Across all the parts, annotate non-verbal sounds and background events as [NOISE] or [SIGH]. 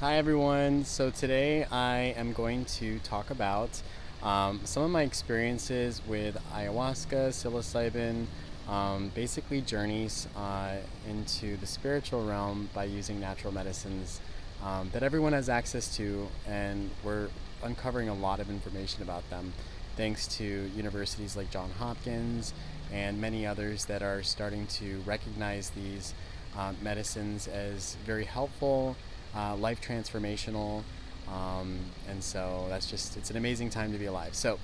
Hi everyone. So today I am going to talk about um, some of my experiences with ayahuasca, psilocybin, um, basically journeys uh, into the spiritual realm by using natural medicines um, that everyone has access to, and we're uncovering a lot of information about them thanks to universities like John Hopkins and many others that are starting to recognize these uh, medicines as very helpful uh, life transformational. Um, and so that's just, it's an amazing time to be alive. So,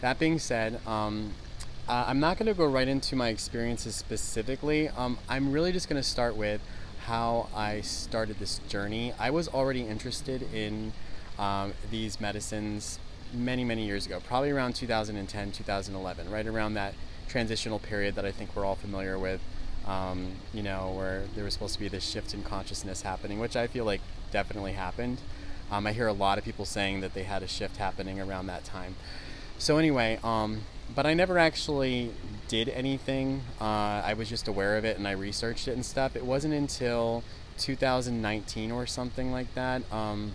that being said, um, uh, I'm not going to go right into my experiences specifically. Um, I'm really just going to start with how I started this journey. I was already interested in um, these medicines many, many years ago, probably around 2010, 2011, right around that transitional period that I think we're all familiar with um, you know, where there was supposed to be this shift in consciousness happening, which I feel like definitely happened. Um, I hear a lot of people saying that they had a shift happening around that time. So anyway, um, but I never actually did anything. Uh, I was just aware of it and I researched it and stuff. It wasn't until 2019 or something like that, um,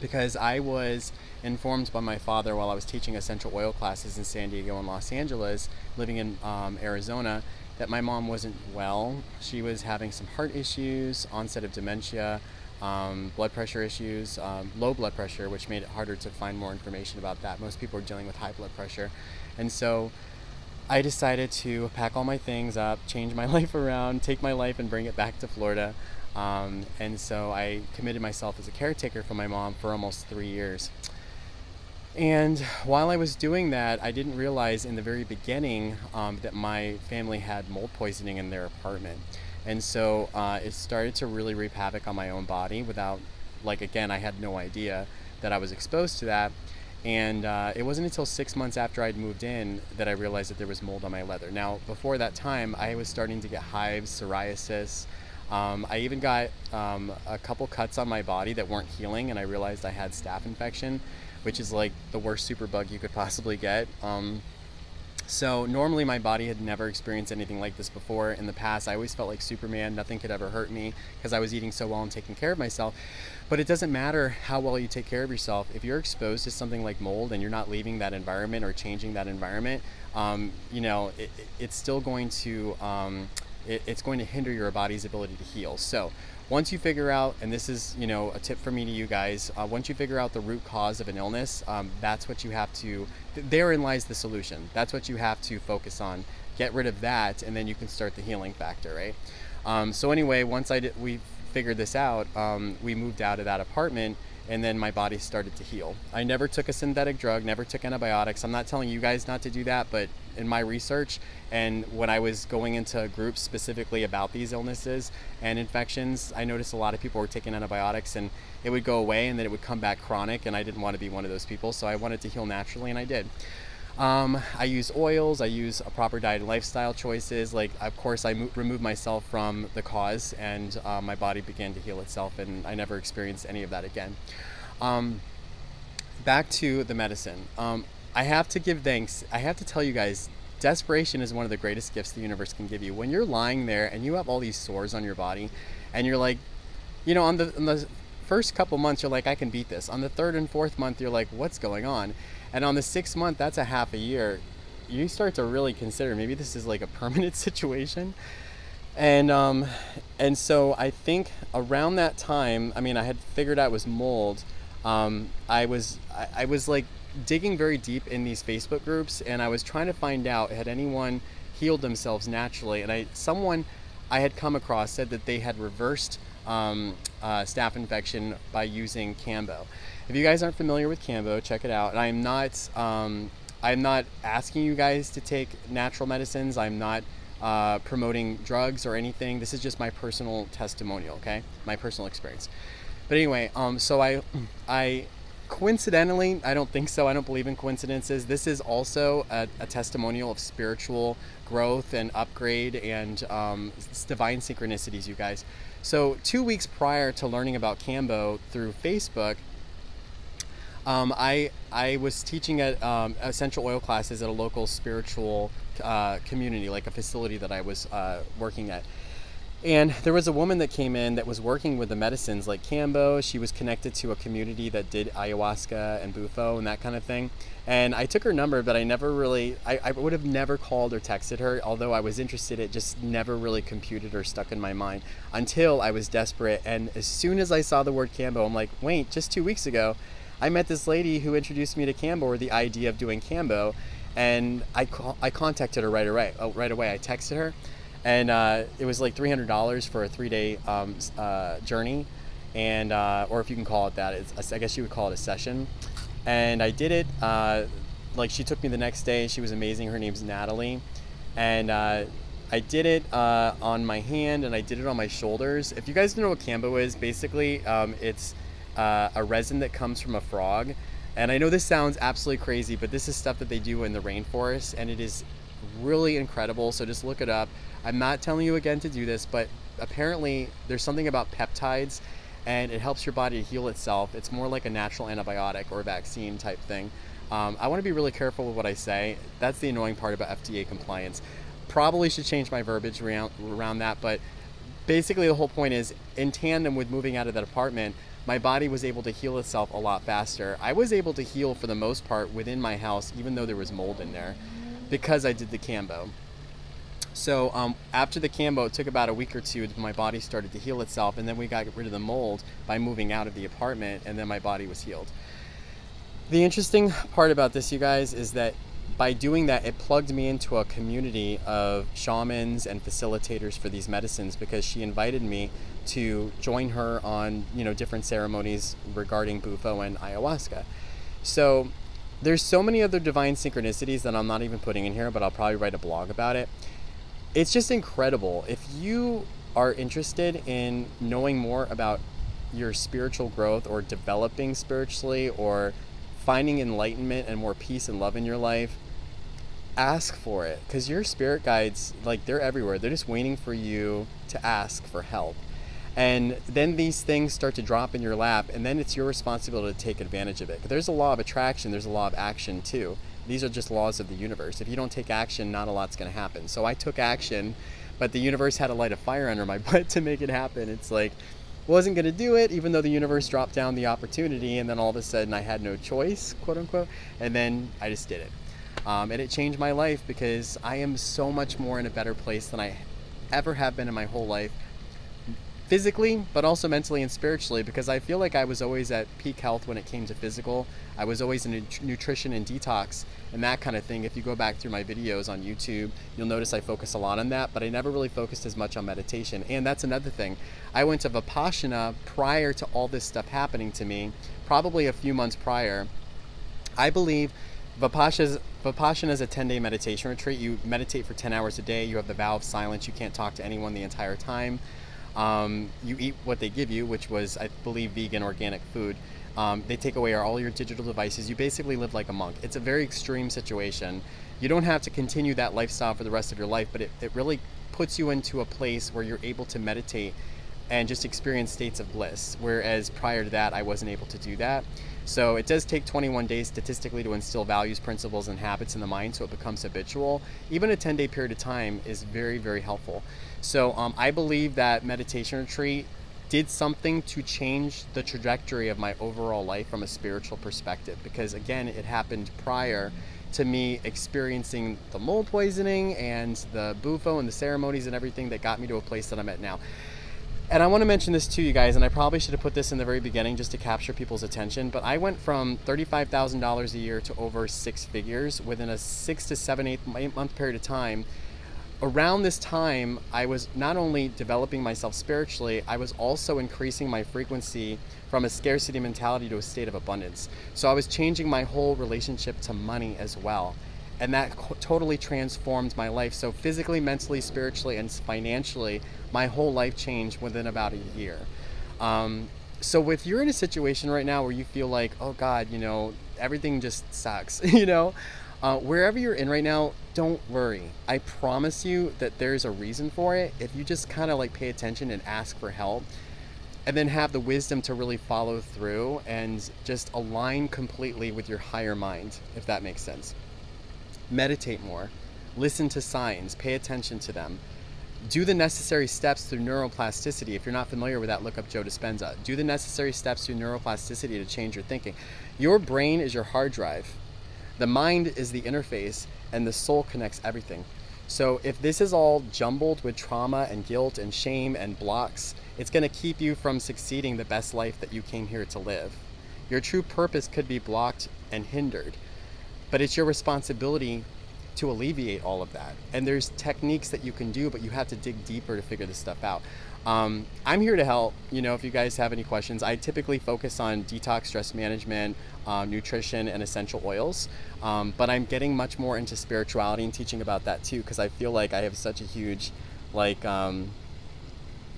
because I was informed by my father while I was teaching essential oil classes in San Diego and Los Angeles, living in um, Arizona, that my mom wasn't well. She was having some heart issues, onset of dementia, um, blood pressure issues, um, low blood pressure, which made it harder to find more information about that. Most people are dealing with high blood pressure. And so I decided to pack all my things up, change my [LAUGHS] life around, take my life and bring it back to Florida. Um, and so I committed myself as a caretaker for my mom for almost three years. And while I was doing that, I didn't realize in the very beginning um, that my family had mold poisoning in their apartment. And so uh, it started to really wreak havoc on my own body without, like, again, I had no idea that I was exposed to that. And uh, it wasn't until six months after I'd moved in that I realized that there was mold on my leather. Now, before that time, I was starting to get hives, psoriasis. Um, I even got um, a couple cuts on my body that weren't healing, and I realized I had staph infection which is like the worst super bug you could possibly get. Um, so normally my body had never experienced anything like this before. In the past, I always felt like Superman. Nothing could ever hurt me because I was eating so well and taking care of myself. But it doesn't matter how well you take care of yourself. If you're exposed to something like mold and you're not leaving that environment or changing that environment, um, you know, it, it's still going to um, it, it's going to hinder your body's ability to heal. So once you figure out, and this is you know a tip for me to you guys, uh, once you figure out the root cause of an illness, um, that's what you have to. Th- therein lies the solution. That's what you have to focus on. Get rid of that, and then you can start the healing factor, right? Um, so anyway, once I did, we figured this out, um, we moved out of that apartment and then my body started to heal. I never took a synthetic drug, never took antibiotics. I'm not telling you guys not to do that, but in my research and when I was going into groups specifically about these illnesses and infections, I noticed a lot of people were taking antibiotics and it would go away and then it would come back chronic, and I didn't want to be one of those people, so I wanted to heal naturally, and I did. Um, I use oils, I use a proper diet and lifestyle choices. Like, of course, I mo- removed myself from the cause and uh, my body began to heal itself, and I never experienced any of that again. Um, back to the medicine. Um, I have to give thanks. I have to tell you guys, desperation is one of the greatest gifts the universe can give you. When you're lying there and you have all these sores on your body, and you're like, you know, on the, on the first couple months, you're like, I can beat this. On the third and fourth month, you're like, what's going on? And on the sixth month, that's a half a year. You start to really consider maybe this is like a [LAUGHS] permanent situation. And um, and so I think around that time, I mean, I had figured out was mold. Um, I was I, I was like digging very deep in these Facebook groups, and I was trying to find out had anyone healed themselves naturally. And I someone I had come across said that they had reversed um, uh, staph infection by using Kambo. If you guys aren't familiar with Kambo, check it out. And I'm not um, I'm not asking you guys to take natural medicines. I'm not uh, promoting drugs or anything. This is just my personal testimonial, okay? My personal experience. But anyway, um, so I I coincidentally, I don't think so. I don't believe in coincidences. This is also a, a testimonial of spiritual growth and upgrade and um, divine synchronicities, you guys. So, two weeks prior to learning about Kambo through Facebook, um, I I was teaching at um, essential oil classes at a local spiritual uh, community, like a facility that I was uh, working at. And there was a woman that came in that was working with the medicines like Kambo. She was connected to a community that did ayahuasca and bufo and that kind of thing. And I took her number, but I never really, I, I would have never called or texted her, although I was interested. It just never really computed or stuck in my mind until I was desperate. And as soon as I saw the word Kambo, I'm like, wait, just two weeks ago, I met this lady who introduced me to Kambo or the idea of doing Kambo. And I, I contacted her right away. Oh, right away, I texted her and uh, it was like three hundred dollars for a three day um, uh, journey, and uh, or if you can call it that, it's, I guess you would call it a session. And I did it. Uh, like she took me the next day. She was amazing. Her name's Natalie, and uh, I did it uh, on my hand and I did it on my shoulders. If you guys don't know what Kambo is, basically um, it's a resin that comes from a frog. And I know this sounds absolutely crazy, but this is stuff that they do in the rainforest, and it is really incredible. So just look it up. I'm not telling you again to do this, but apparently there's something about peptides and it helps your body heal itself. It's more like a natural antibiotic or vaccine type thing. Um, I want to be really careful with what I say. That's the annoying part about FDA compliance. Probably should change my verbiage around, around that, but basically the whole point is in tandem with moving out of that apartment, my body was able to heal itself a lot faster. I was able to heal for the most part within my house, even though there was mold in there, because I did the Kambo. So um, after the Kambo, it took about a week or two my body started to heal itself, and then we got rid of the mold by moving out of the apartment, and then my body was healed. The interesting part about this, you guys, is that by doing that, it plugged me into a community of shamans and facilitators for these medicines because she invited me to join her on you know different ceremonies regarding bufo and ayahuasca. So there's so many other divine synchronicities that I'm not even putting in here, but I'll probably write a blog about it it's just incredible. If you are interested in knowing more about your spiritual growth or developing spiritually or finding enlightenment and more peace and love in your life, ask for it because your spirit guides, like they're everywhere. They're just waiting for you to ask for help. And then these things start to drop in your lap, and then it's your responsibility to take advantage of it. There's a law of attraction, there's a law of action too. These are just laws of the universe. If you don't take action, not a lot's going to happen. So I took action, but the universe had to light a fire under my [LAUGHS] butt to make it happen. It's like, wasn't going to do it, even though the universe dropped down the opportunity, and then all of a sudden I had no choice, quote unquote, and then I just did it. Um, and it changed my life because I am so much more in a better place than I ever have been in my whole life physically, but also mentally and spiritually because I feel like I was always at peak health when it came to physical. I was always in nutrition and detox and that kind of thing. If you go back through my videos on YouTube, you'll notice I focus a lot on that, but I never really focused as much on meditation. And that's another thing. I went to Vipassana prior to all this stuff happening to me, probably a few months prior. I believe Vipassana is a 10 day meditation retreat. You meditate for 10 hours a day. You have the vow of silence. You can't talk to anyone the entire time. Um, you eat what they give you, which was, I believe, vegan organic food. Um, they take away all your digital devices. You basically live like a monk. It's a very extreme situation. You don't have to continue that lifestyle for the rest of your life, but it, it really puts you into a place where you're able to meditate and just experience states of bliss. Whereas prior to that, I wasn't able to do that. So it does take 21 days statistically to instill values, principles, and habits in the mind so it becomes habitual. Even a 10 day period of time is very, very helpful. So um, I believe that meditation retreat did something to change the trajectory of my overall life from a spiritual perspective because again it happened prior to me experiencing the mold poisoning and the bufo and the ceremonies and everything that got me to a place that I'm at now. And I want to mention this to you guys, and I probably should have put this in the very beginning just to capture people's attention. But I went from $35,000 a year to over six figures within a six to seven, eight month period of time. Around this time, I was not only developing myself spiritually, I was also increasing my frequency from a scarcity mentality to a state of abundance. So I was changing my whole relationship to money as well and that totally transformed my life. So physically, mentally, spiritually, and financially, my whole life changed within about a year. Um, so if you're in a situation right now where you feel like, oh God, you know, everything just sucks, [LAUGHS] you know, uh, wherever you're in right now, don't worry. I promise you that there's a reason for it. If you just kind of like pay attention and ask for help, and then have the wisdom to really follow through and just align completely with your higher mind, if that makes sense meditate more, listen to signs, pay attention to them. do the necessary steps through neuroplasticity. If you're not familiar with that, look up Joe Dispenza. Do the necessary steps through neuroplasticity to change your thinking. Your brain is your hard drive, the mind is the interface, and the soul connects everything. So if this is all jumbled with trauma and guilt and shame and blocks, it's going to keep you from succeeding the best life that you came here to live. Your true purpose could be blocked and hindered, but it's your responsibility to alleviate all of that. And there's techniques that you can do, but you have to dig deeper to figure this stuff out. Um, I'm here to help. You know, if you guys have any questions, I typically focus on detox, stress management, uh, nutrition, and essential oils. Um, but I'm getting much more into spirituality and teaching about that too, because I feel like I have such a huge, like, um,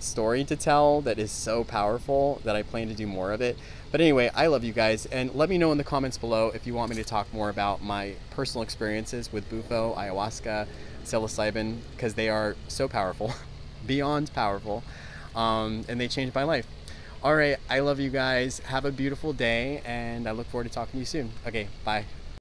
story to tell that is so powerful that I plan to do more of it. But anyway, I love you guys, and let me know in the comments below if you want me to talk more about my personal experiences with Bufo, ayahuasca, psilocybin, because they are so powerful, [LAUGHS] beyond powerful, um, and they changed my life. All right, I love you guys. Have a beautiful day, and I look forward to talking to you soon. Okay, bye.